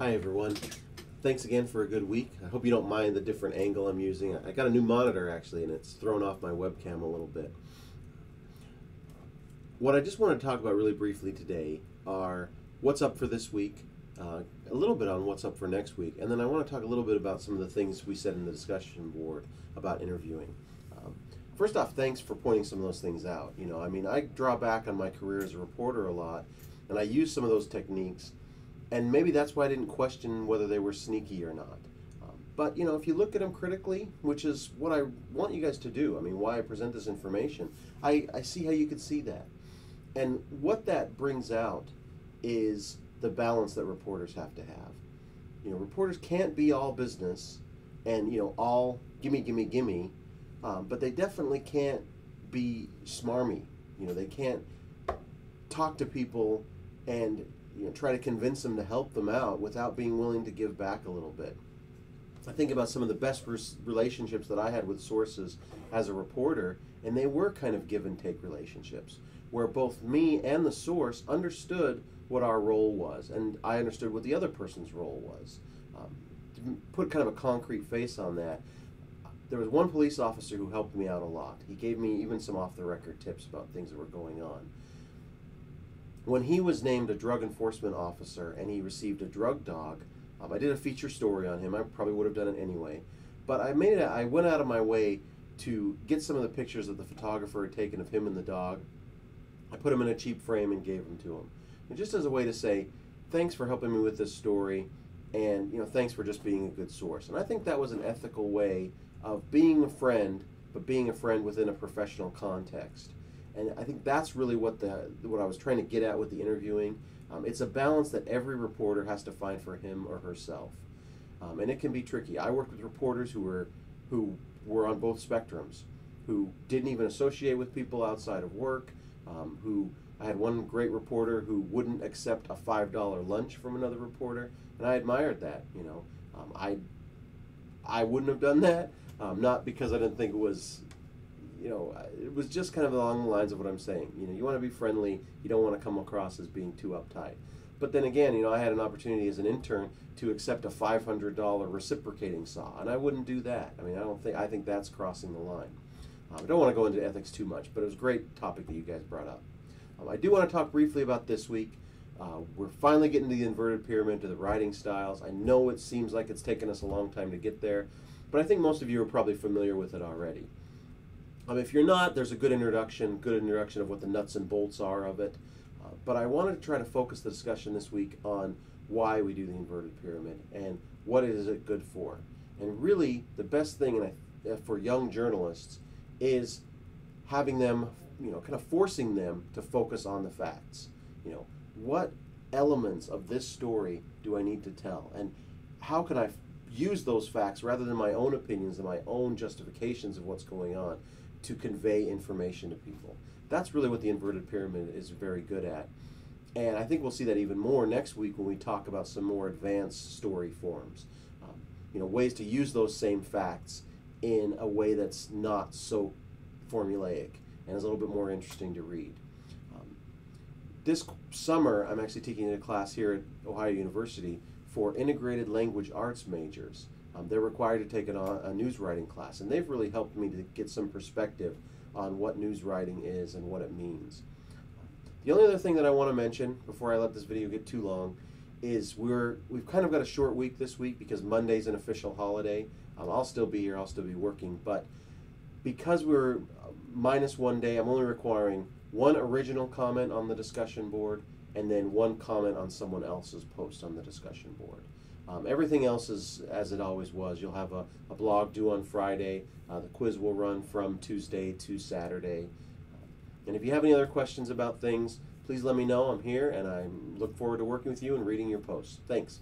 Hi everyone. Thanks again for a good week. I hope you don't mind the different angle I'm using. I got a new monitor actually and it's thrown off my webcam a little bit. What I just want to talk about really briefly today are what's up for this week, uh, a little bit on what's up for next week, and then I want to talk a little bit about some of the things we said in the discussion board about interviewing. Um, first off, thanks for pointing some of those things out. You know, I mean, I draw back on my career as a reporter a lot, and I use some of those techniques and maybe that's why I didn't question whether they were sneaky or not. Um, but you know, if you look at them critically, which is what I want you guys to do, I mean, why I present this information, I, I see how you could see that. And what that brings out is the balance that reporters have to have. You know, reporters can't be all business and you know all gimme, gimme, gimme, um, but they definitely can't be smarmy. You know, they can't talk to people and you know, try to convince them to help them out without being willing to give back a little bit. I think about some of the best relationships that I had with sources as a reporter, and they were kind of give and take relationships where both me and the source understood what our role was, and I understood what the other person's role was. Um, to put kind of a concrete face on that, there was one police officer who helped me out a lot. He gave me even some off the record tips about things that were going on when he was named a drug enforcement officer and he received a drug dog, um, I did a feature story on him. I probably would have done it anyway, but I made it. I went out of my way to get some of the pictures that the photographer had taken of him and the dog. I put them in a cheap frame and gave them to him, and just as a way to say, thanks for helping me with this story, and you know, thanks for just being a good source. And I think that was an ethical way of being a friend, but being a friend within a professional context. And I think that's really what the what I was trying to get at with the interviewing. Um, it's a balance that every reporter has to find for him or herself, um, and it can be tricky. I worked with reporters who were who were on both spectrums, who didn't even associate with people outside of work, um, who I had one great reporter who wouldn't accept a five dollar lunch from another reporter, and I admired that. You know, um, I I wouldn't have done that, um, not because I didn't think it was you know, it was just kind of along the lines of what I'm saying. You know, you want to be friendly. You don't want to come across as being too uptight. But then again, you know, I had an opportunity as an intern to accept a $500 reciprocating saw, and I wouldn't do that. I mean, I don't think I think that's crossing the line. Um, I don't want to go into ethics too much, but it was a great topic that you guys brought up. Um, I do want to talk briefly about this week. Uh, we're finally getting to the inverted pyramid, to the writing styles. I know it seems like it's taken us a long time to get there, but I think most of you are probably familiar with it already. Um, if you're not, there's a good introduction, good introduction of what the nuts and bolts are of it. Uh, but I wanted to try to focus the discussion this week on why we do the inverted pyramid and what is it good for. And really, the best thing uh, for young journalists is having them, you know, kind of forcing them to focus on the facts. You know, what elements of this story do I need to tell? And how can I use those facts rather than my own opinions and my own justifications of what's going on to convey information to people. That's really what the inverted pyramid is very good at. And I think we'll see that even more next week when we talk about some more advanced story forms. Um, you know, ways to use those same facts in a way that's not so formulaic and is a little bit more interesting to read. Um, this summer, I'm actually taking a class here at Ohio University for integrated language arts majors. Um, they're required to take an, a news writing class, and they've really helped me to get some perspective on what news writing is and what it means. The only other thing that I want to mention before I let this video get too long is we're we've kind of got a short week this week because Monday's an official holiday. Um, I'll still be here. I'll still be working, but because we're minus one day, I'm only requiring one original comment on the discussion board and then one comment on someone else's post on the discussion board. Um, everything else is as it always was. You'll have a, a blog due on Friday. Uh, the quiz will run from Tuesday to Saturday. And if you have any other questions about things, please let me know. I'm here and I look forward to working with you and reading your posts. Thanks.